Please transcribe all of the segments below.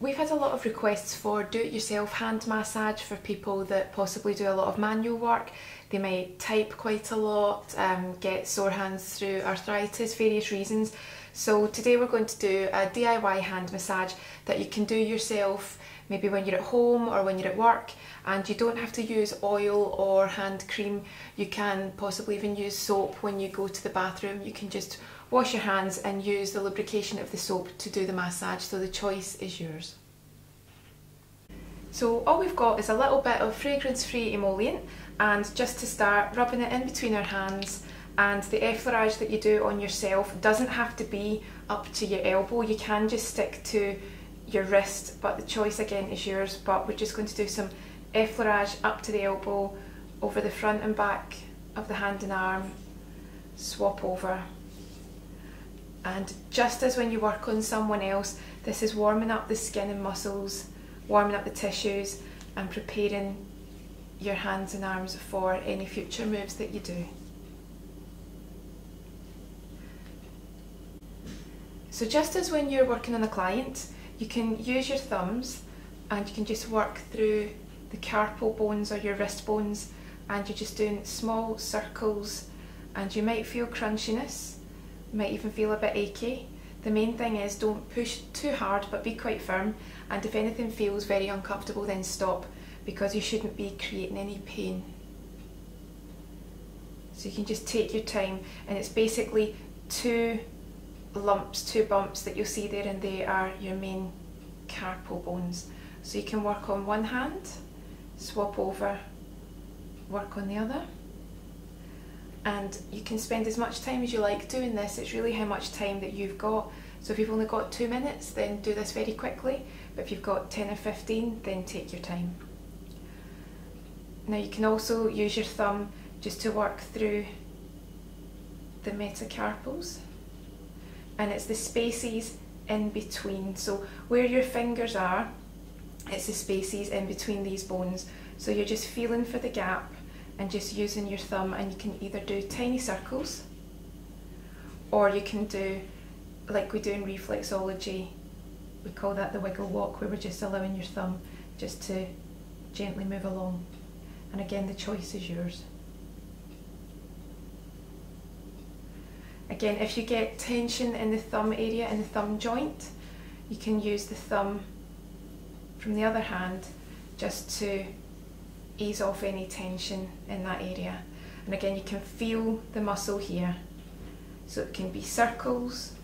We've had a lot of requests for do-it-yourself hand massage for people that possibly do a lot of manual work. They might type quite a lot, um, get sore hands through arthritis, various reasons. So today we're going to do a DIY hand massage that you can do yourself maybe when you're at home or when you're at work and you don't have to use oil or hand cream. You can possibly even use soap when you go to the bathroom. You can just wash your hands and use the lubrication of the soap to do the massage so the choice is yours. So all we've got is a little bit of fragrance free emollient and just to start rubbing it in between our hands and the effleurage that you do on yourself doesn't have to be up to your elbow you can just stick to your wrist but the choice again is yours but we're just going to do some effleurage up to the elbow over the front and back of the hand and arm swap over and just as when you work on someone else this is warming up the skin and muscles warming up the tissues and preparing your hands and arms for any future moves that you do. So just as when you're working on a client, you can use your thumbs and you can just work through the carpal bones or your wrist bones and you're just doing small circles and you might feel crunchiness, might even feel a bit achy. The main thing is don't push too hard but be quite firm and if anything feels very uncomfortable then stop because you shouldn't be creating any pain. So you can just take your time and it's basically two lumps, two bumps that you'll see there and they are your main carpal bones. So you can work on one hand, swap over, work on the other. And you can spend as much time as you like doing this, it's really how much time that you've got. So if you've only got two minutes, then do this very quickly. But if you've got 10 or 15, then take your time. Now you can also use your thumb just to work through the metacarpals and it's the spaces in between. So where your fingers are, it's the spaces in between these bones. So you're just feeling for the gap and just using your thumb and you can either do tiny circles or you can do like we do in reflexology we call that the wiggle walk where we're just allowing your thumb just to gently move along and again, the choice is yours. Again, if you get tension in the thumb area, in the thumb joint, you can use the thumb from the other hand just to ease off any tension in that area. And again, you can feel the muscle here. So it can be circles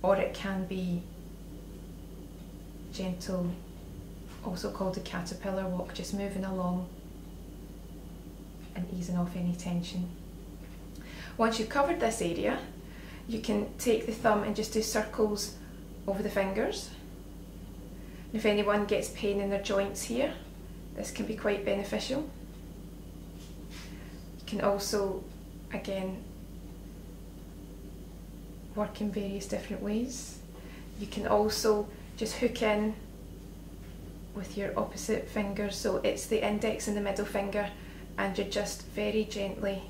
or it can be gentle also called a caterpillar walk, just moving along and easing off any tension. Once you've covered this area, you can take the thumb and just do circles over the fingers. If anyone gets pain in their joints here, this can be quite beneficial. You can also, again, work in various different ways. You can also just hook in with your opposite finger so it's the index and the middle finger and you're just very gently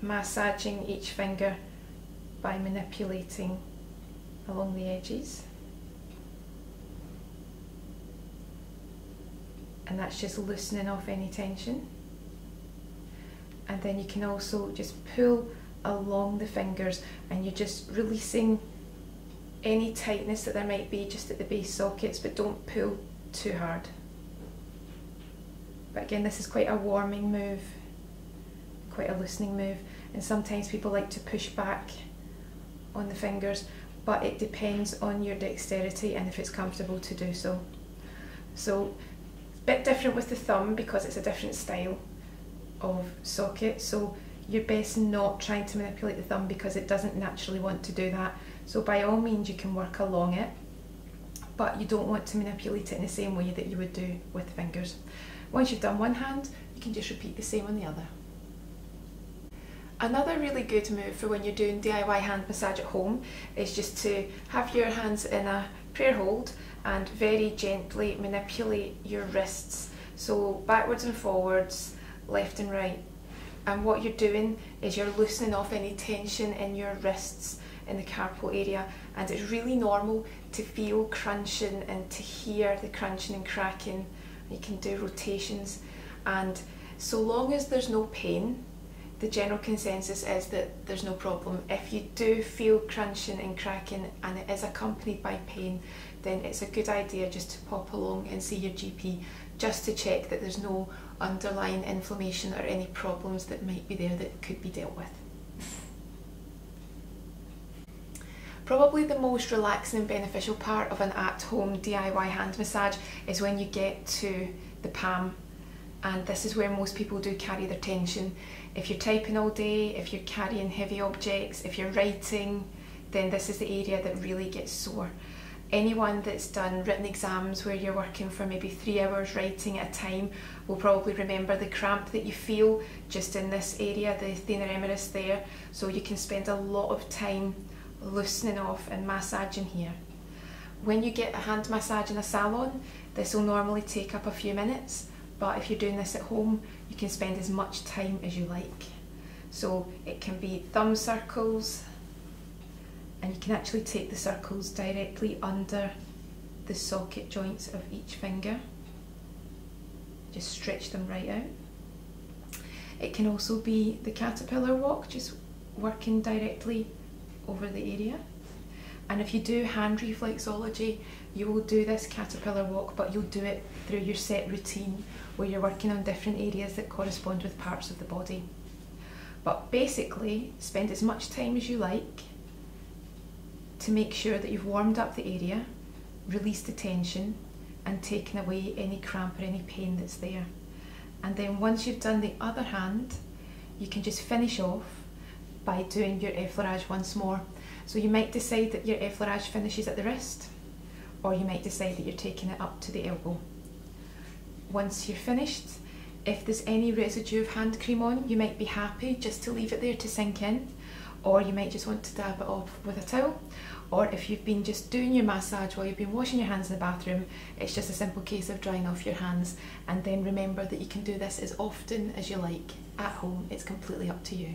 massaging each finger by manipulating along the edges and that's just loosening off any tension and then you can also just pull along the fingers and you're just releasing any tightness that there might be just at the base sockets but don't pull too hard. But again, this is quite a warming move, quite a loosening move. And sometimes people like to push back on the fingers, but it depends on your dexterity and if it's comfortable to do so. So, bit different with the thumb because it's a different style of socket. So, you're best not trying to manipulate the thumb because it doesn't naturally want to do that. So, by all means, you can work along it but you don't want to manipulate it in the same way that you would do with fingers. Once you've done one hand, you can just repeat the same on the other. Another really good move for when you're doing DIY hand massage at home is just to have your hands in a prayer hold and very gently manipulate your wrists. So backwards and forwards, left and right. And what you're doing is you're loosening off any tension in your wrists in the carpal area and it's really normal to feel crunching and to hear the crunching and cracking. You can do rotations and so long as there's no pain, the general consensus is that there's no problem. If you do feel crunching and cracking and it is accompanied by pain, then it's a good idea just to pop along and see your GP just to check that there's no underlying inflammation or any problems that might be there that could be dealt with. Probably the most relaxing and beneficial part of an at-home DIY hand massage is when you get to the palm and this is where most people do carry their tension. If you're typing all day, if you're carrying heavy objects, if you're writing, then this is the area that really gets sore. Anyone that's done written exams where you're working for maybe three hours writing at a time will probably remember the cramp that you feel just in this area, the thenar eminence there. So you can spend a lot of time loosening off and massaging here. When you get a hand massage in a salon, this will normally take up a few minutes, but if you're doing this at home, you can spend as much time as you like. So it can be thumb circles, and you can actually take the circles directly under the socket joints of each finger. Just stretch them right out. It can also be the caterpillar walk, just working directly over the area. And if you do hand reflexology, you will do this caterpillar walk, but you'll do it through your set routine where you're working on different areas that correspond with parts of the body. But basically, spend as much time as you like to make sure that you've warmed up the area, released the tension, and taken away any cramp or any pain that's there. And then once you've done the other hand, you can just finish off by doing your effleurage once more. So you might decide that your effleurage finishes at the wrist, or you might decide that you're taking it up to the elbow. Once you're finished, if there's any residue of hand cream on, you might be happy just to leave it there to sink in, or you might just want to dab it off with a towel. Or if you've been just doing your massage while you've been washing your hands in the bathroom, it's just a simple case of drying off your hands. And then remember that you can do this as often as you like at home, it's completely up to you.